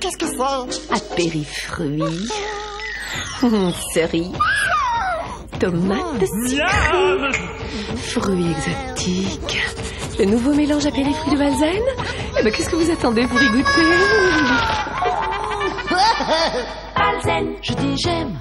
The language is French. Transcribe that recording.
Qu'est-ce que c'est? Apérifruits. Cerise. Tomates sucrées. Fruits exotiques. Le nouveau mélange apérifruits de Balzen Eh ben, qu'est-ce que vous attendez pour y goûter? Alzen, je dis j'aime.